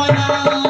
হয় না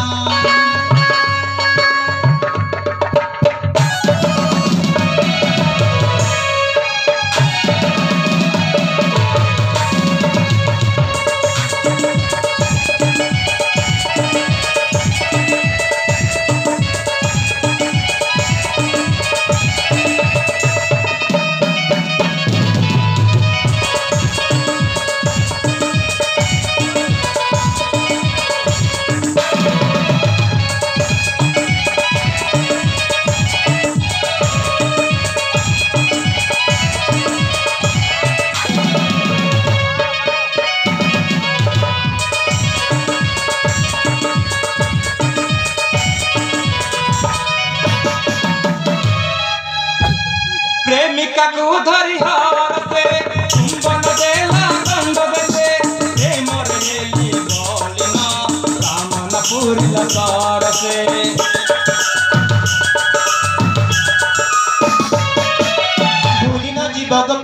প্রেমিকাকু ধরি হরতে চুম্বন দেলা দণ্ড বেলে হে মোর হেলি বলিন কামনা পুরিল সরসে বুড়িন জীবক